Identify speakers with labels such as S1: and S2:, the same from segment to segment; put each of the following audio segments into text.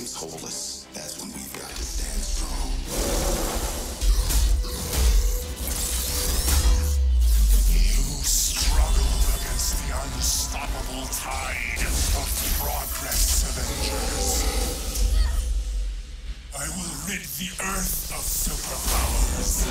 S1: Seems hopeless, that's when we've got to stand strong.
S2: You struggle against the unstoppable tide of progress, Avengers. I will rid the Earth of superpowers,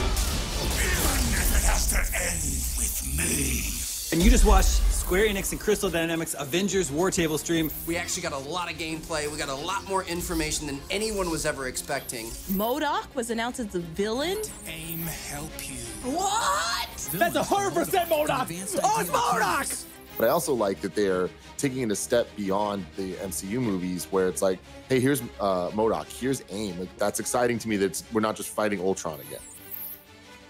S2: even if it has to end with me.
S3: And you just watched Square Enix and Crystal Dynamics Avengers War Table stream.
S4: We actually got a lot of gameplay. We got a lot more information than anyone was ever expecting.
S5: MODOK was announced as the villain.
S2: Aim help you.
S5: What?
S3: That's a hundred percent MODOK. Oh, it's MODOK.
S6: But I also like that they're taking it a step beyond the MCU movies, where it's like, hey, here's uh, MODOK, here's AIM. Like, that's exciting to me. That we're not just fighting Ultron again.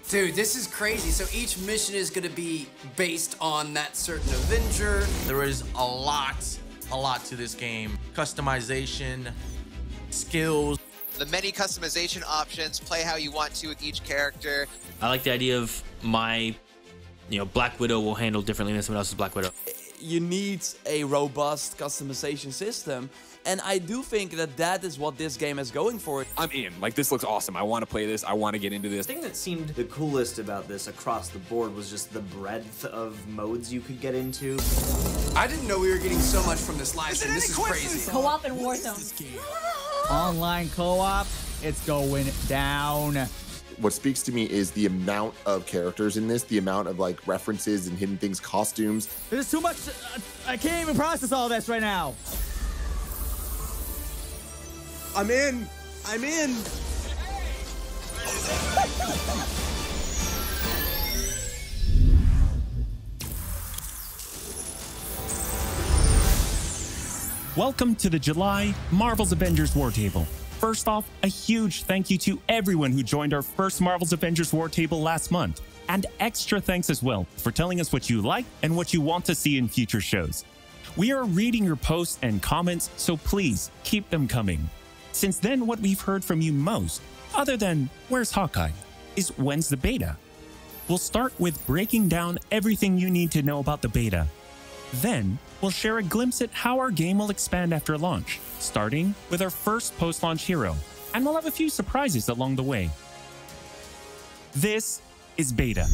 S4: Dude, this is crazy. So each mission is going to be based on that certain Avenger.
S7: There is a lot, a lot to this game. Customization, skills.
S8: The many customization options, play how you want to with each character.
S9: I like the idea of my, you know, Black Widow will handle differently than someone else's Black Widow.
S10: You need a robust customization system. And I do think that that is what this game is going for.
S11: I'm in. Like, this looks awesome. I want to play this. I want to get into this.
S12: The thing that seemed the coolest about this across the board was just the breadth of modes you could get into.
S4: I didn't know we were getting so much from this live stream. This is crazy.
S13: Co-op and Warzone.
S14: Online co-op, it's going down.
S6: What speaks to me is the amount of characters in this, the amount of like references and hidden things, costumes.
S14: There's too much. Uh, I can't even process all this right now.
S10: I'm in. I'm in.
S15: Welcome to the July Marvel's Avengers War Table. First off, a huge thank you to everyone who joined our first Marvel's Avengers War Table last month. And extra thanks as well for telling us what you like and what you want to see in future shows. We are reading your posts and comments, so please keep them coming. Since then, what we've heard from you most, other than where's Hawkeye, is when's the beta? We'll start with breaking down everything you need to know about the beta. Then, we'll share a glimpse at how our game will expand after launch, starting with our first post launch hero, and we'll have a few surprises along the way. This is beta.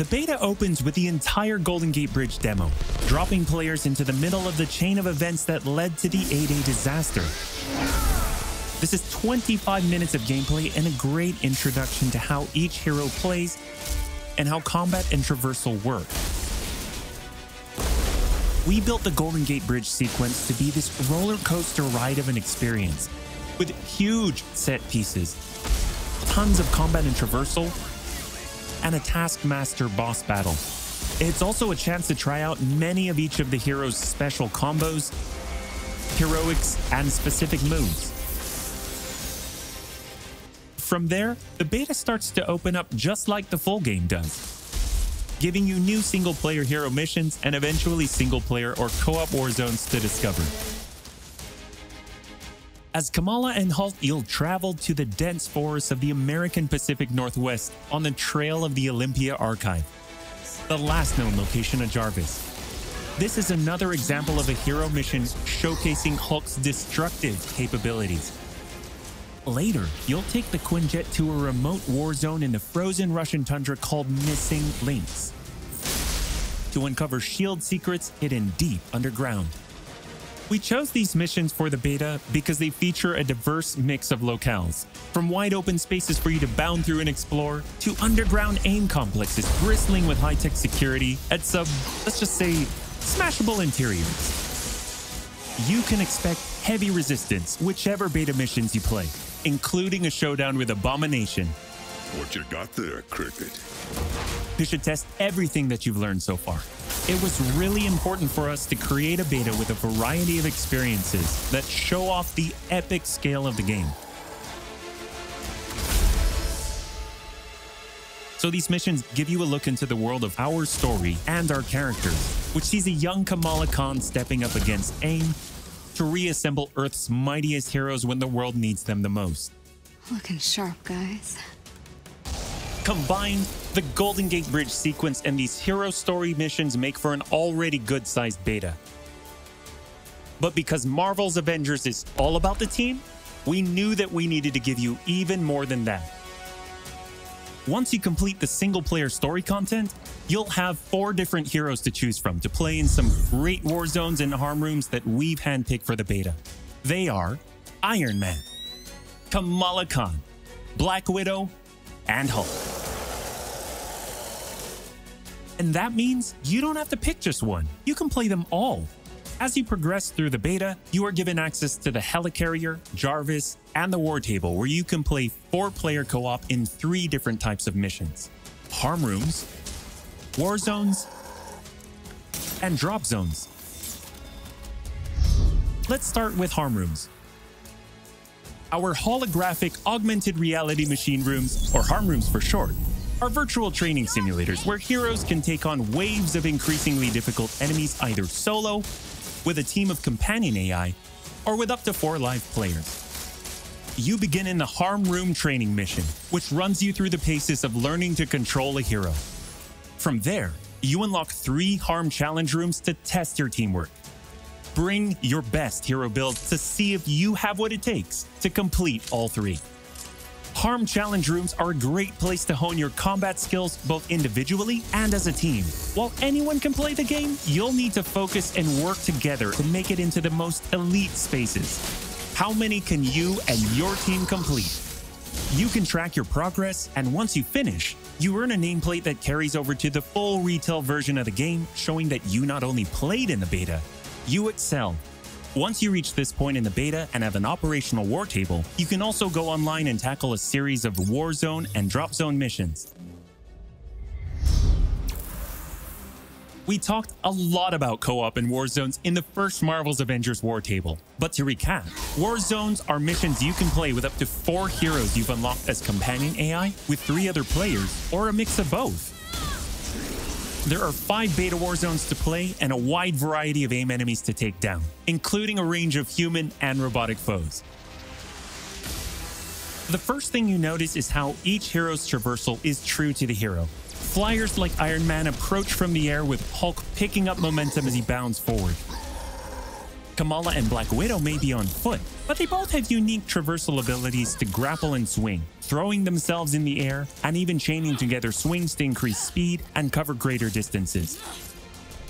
S15: The beta opens with the entire Golden Gate Bridge demo, dropping players into the middle of the chain of events that led to the A-Day disaster. This is 25 minutes of gameplay and a great introduction to how each hero plays and how combat and traversal work. We built the Golden Gate Bridge sequence to be this roller coaster ride of an experience, with huge set pieces, tons of combat and traversal, and a Taskmaster boss battle. It's also a chance to try out many of each of the heroes' special combos, heroics, and specific moves. From there, the beta starts to open up just like the full game does, giving you new single player hero missions and eventually single player or co op war zones to discover. As Kamala and Hulk, you'll travel to the dense forests of the American Pacific Northwest on the trail of the Olympia Archive, the last known location of Jarvis. This is another example of a hero mission showcasing Hulk's destructive capabilities. Later, you'll take the Quinjet to a remote war zone in the frozen Russian tundra called Missing Links to uncover S.H.I.E.L.D. secrets hidden deep underground. We chose these missions for the beta because they feature a diverse mix of locales, from wide open spaces for you to bound through and explore, to underground AIM complexes bristling with high tech security at some, let's just say, smashable interiors. You can expect heavy resistance whichever beta missions you play, including a showdown with Abomination.
S2: What you got there, Cricket?
S15: You should test everything that you've learned so far. It was really important for us to create a beta with a variety of experiences that show off the epic scale of the game. So these missions give you a look into the world of our story and our characters, which sees a young Kamala Khan stepping up against AIM to reassemble Earth's mightiest heroes when the world needs them the most.
S13: Looking sharp, guys.
S15: Combined, the Golden Gate Bridge sequence and these hero story missions make for an already good sized beta. But because Marvel's Avengers is all about the team, we knew that we needed to give you even more than that. Once you complete the single player story content, you'll have four different heroes to choose from to play in some great war zones and harm rooms that we've handpicked for the beta. They are Iron Man, Kamala Khan, Black Widow, and Hulk. And that means you don't have to pick just one, you can play them all. As you progress through the beta, you are given access to the Helicarrier, Jarvis, and the War Table, where you can play four player co op in three different types of missions harm rooms, war zones, and drop zones. Let's start with harm rooms. Our holographic augmented reality machine rooms, or harm rooms for short, are virtual training simulators where heroes can take on waves of increasingly difficult enemies either solo, with a team of companion AI, or with up to four live players. You begin in the Harm Room training mission, which runs you through the paces of learning to control a hero. From there, you unlock three Harm Challenge rooms to test your teamwork. Bring your best hero build to see if you have what it takes to complete all three. Harm Challenge Rooms are a great place to hone your combat skills both individually and as a team. While anyone can play the game, you'll need to focus and work together to make it into the most elite spaces. How many can you and your team complete? You can track your progress, and once you finish, you earn a nameplate that carries over to the full retail version of the game, showing that you not only played in the beta, you excel once you reach this point in the beta and have an operational war table, you can also go online and tackle a series of war zone and drop zone missions. We talked a lot about co-op and war zones in the first Marvel's Avengers war table. But to recap, war zones are missions you can play with up to four heroes you've unlocked as companion AI with three other players, or a mix of both. There are five beta war zones to play and a wide variety of AIM enemies to take down, including a range of human and robotic foes. The first thing you notice is how each hero's traversal is true to the hero. Flyers like Iron Man approach from the air with Hulk picking up momentum as he bounds forward. Kamala and Black Widow may be on foot, but they both have unique traversal abilities to grapple and swing, throwing themselves in the air, and even chaining together swings to increase speed and cover greater distances.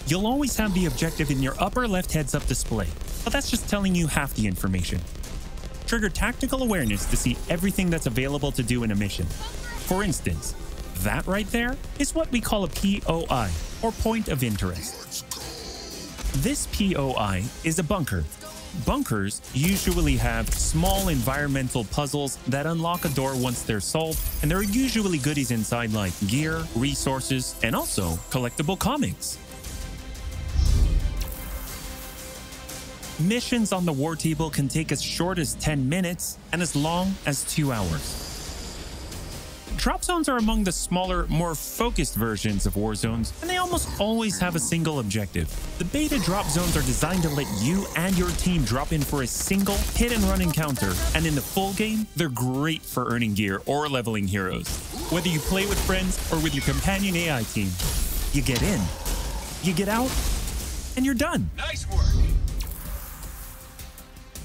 S15: You'll always have the objective in your upper left heads up display, but that's just telling you half the information. Trigger tactical awareness to see everything that's available to do in a mission. For instance, that right there is what we call a POI, or point of interest. This POI is a bunker. Bunkers usually have small environmental puzzles that unlock a door once they're solved, and there are usually goodies inside like gear, resources, and also collectible comics. Missions on the war table can take as short as 10 minutes and as long as 2 hours. Drop zones are among the smaller, more focused versions of war zones, and they almost always have a single objective. The beta drop zones are designed to let you and your team drop in for a single hit and run encounter, and in the full game, they're great for earning gear or leveling heroes. Whether you play with friends or with your companion AI team, you get in, you get out, and you're done.
S2: Nice work.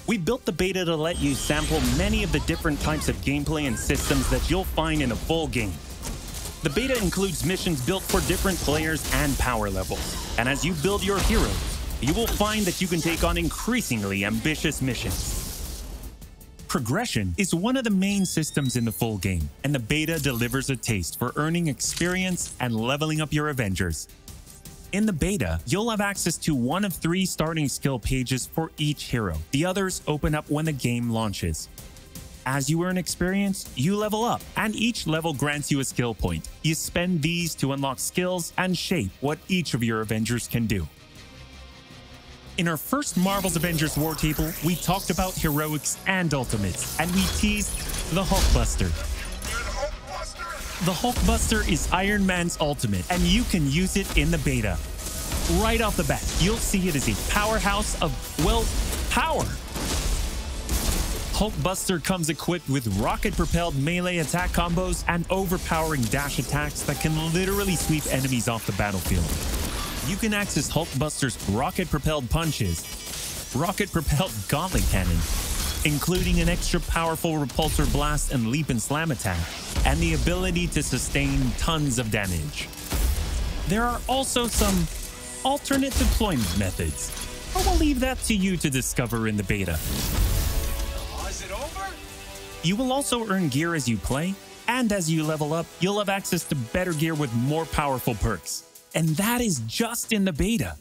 S15: We built the beta to let you sample many of the different types of gameplay and systems that you'll find in a full game. The beta includes missions built for different players and power levels. And as you build your heroes, you will find that you can take on increasingly ambitious missions. Progression is one of the main systems in the full game, and the beta delivers a taste for earning experience and leveling up your Avengers. In the beta, you'll have access to one of three starting skill pages for each hero. The others open up when the game launches. As you earn experience, you level up, and each level grants you a skill point. You spend these to unlock skills and shape what each of your Avengers can do. In our first Marvel's Avengers War Table, we talked about heroics and ultimates, and we teased the Hulkbuster. The Hulkbuster is Iron Man's ultimate, and you can use it in the beta. Right off the bat, you'll see it as a powerhouse of, well, power. Hulkbuster comes equipped with rocket-propelled melee attack combos and overpowering dash attacks that can literally sweep enemies off the battlefield. You can access Hulkbuster's rocket-propelled punches, rocket-propelled gauntlet cannon, including an extra powerful repulsor blast and leap and slam attack, and the ability to sustain tons of damage. There are also some alternate deployment methods, but we'll leave that to you to discover in the beta. You will also earn gear as you play, and as you level up, you'll have access to better gear with more powerful perks. And that is just in the beta.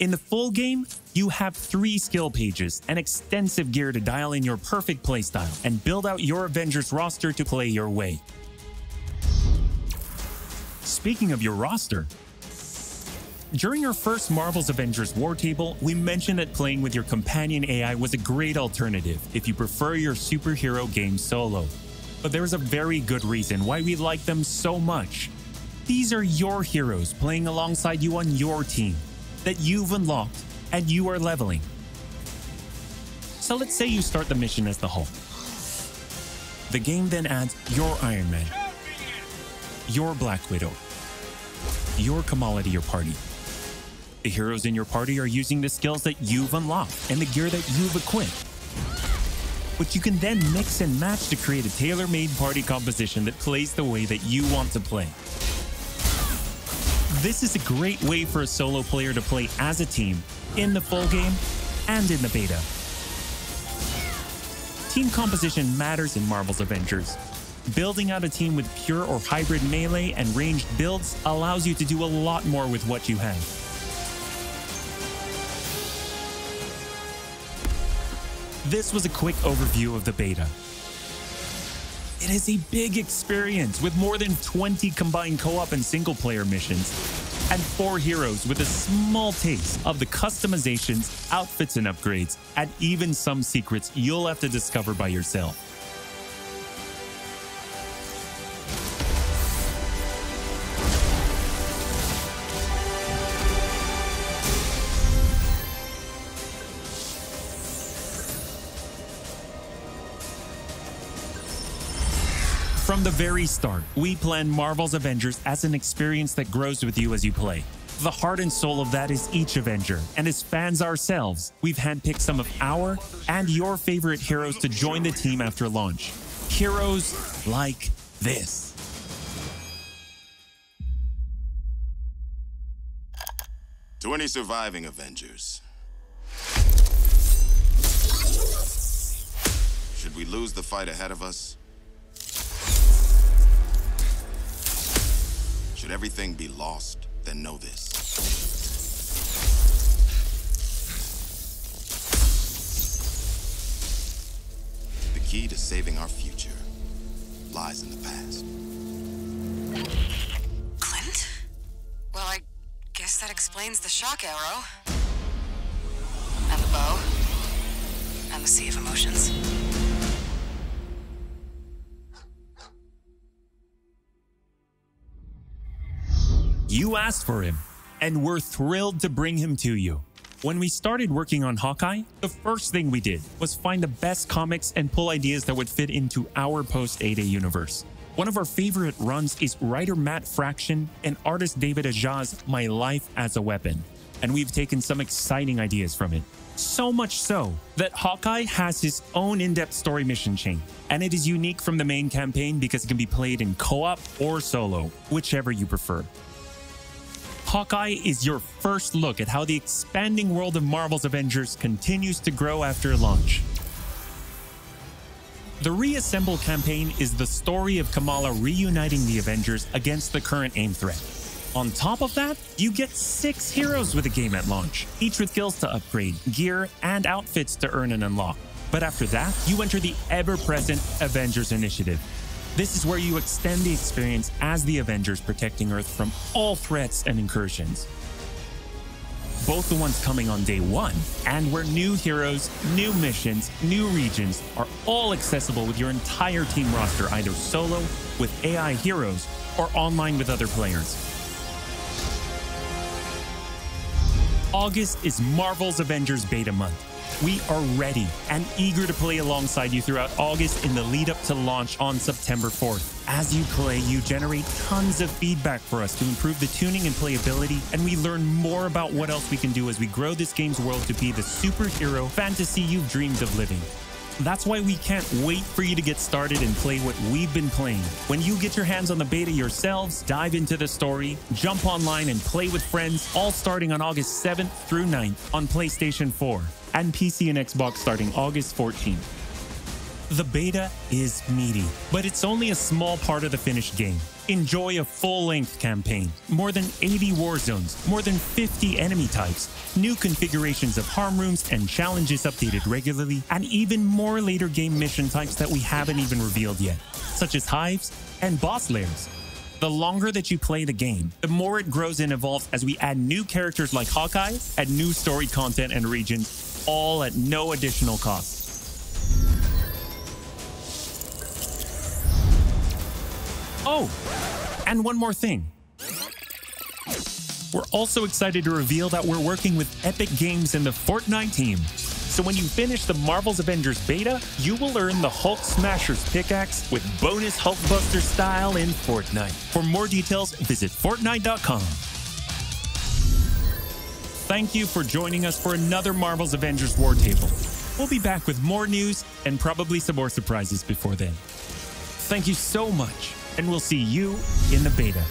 S15: In the full game, you have three skill pages and extensive gear to dial in your perfect playstyle and build out your Avengers roster to play your way. Speaking of your roster, during our first Marvel's Avengers War Table, we mentioned that playing with your companion AI was a great alternative if you prefer your superhero game solo. But there is a very good reason why we like them so much. These are your heroes playing alongside you on your team that you've unlocked and you are leveling. So let's say you start the mission as the Hulk. The game then adds your Iron Man, your Black Widow, your Kamala to your party. The heroes in your party are using the skills that you've unlocked and the gear that you've equipped. Which you can then mix and match to create a tailor-made party composition that plays the way that you want to play. This is a great way for a solo player to play as a team in the full game and in the beta. Team composition matters in Marvel's Avengers. Building out a team with pure or hybrid melee and ranged builds allows you to do a lot more with what you have. This was a quick overview of the beta. It is a big experience with more than 20 combined co-op and single-player missions, and four heroes with a small taste of the customizations, outfits and upgrades, and even some secrets you'll have to discover by yourself. The very start, we planned Marvel's Avengers as an experience that grows with you as you play. The heart and soul of that is each Avenger, and as fans ourselves, we've handpicked some of our and your favorite heroes to join the team after launch. Heroes like this.
S1: To any surviving Avengers. Should we lose the fight ahead of us? Should everything be lost, then know this. The key to saving our future lies in the past.
S16: Clint? Well, I guess that explains the shock arrow. And the bow. And the sea of emotions.
S15: You asked for him, and we're thrilled to bring him to you. When we started working on Hawkeye, the first thing we did was find the best comics and pull ideas that would fit into our post A-Day universe. One of our favorite runs is writer Matt Fraction and artist David Aja's My Life as a Weapon, and we've taken some exciting ideas from it. So much so that Hawkeye has his own in depth story mission chain, and it is unique from the main campaign because it can be played in co op or solo, whichever you prefer. Hawkeye is your first look at how the expanding world of Marvel's Avengers continues to grow after launch. The Reassemble campaign is the story of Kamala reuniting the Avengers against the current AIM threat. On top of that, you get six heroes with the game at launch, each with skills to upgrade, gear, and outfits to earn and unlock. But after that, you enter the ever present Avengers Initiative. This is where you extend the experience as the Avengers protecting Earth from all threats and incursions. Both the ones coming on day one, and where new heroes, new missions, new regions are all accessible with your entire team roster, either solo, with AI heroes, or online with other players. August is Marvel's Avengers Beta Month. We are ready and eager to play alongside you throughout August in the lead up to launch on September 4th. As you play, you generate tons of feedback for us to improve the tuning and playability, and we learn more about what else we can do as we grow this game's world to be the superhero fantasy you've dreamed of living. That's why we can't wait for you to get started and play what we've been playing. When you get your hands on the beta yourselves, dive into the story, jump online and play with friends, all starting on August 7th through 9th on PlayStation 4 and PC and Xbox starting August 14th. The beta is meaty, but it's only a small part of the finished game. Enjoy a full length campaign, more than 80 war zones, more than 50 enemy types, new configurations of harm rooms and challenges updated regularly, and even more later game mission types that we haven't even revealed yet, such as hives and boss lairs. The longer that you play the game, the more it grows and evolves as we add new characters like Hawkeye, add new story content and regions, all at no additional cost. Oh, and one more thing. We're also excited to reveal that we're working with Epic Games and the Fortnite team. So when you finish the Marvel's Avengers beta, you will earn the Hulk Smasher's pickaxe with bonus Hulkbuster style in Fortnite. For more details, visit Fortnite.com. Thank you for joining us for another Marvel's Avengers War Table. We'll be back with more news and probably some more surprises before then. Thank you so much, and we'll see you in the beta.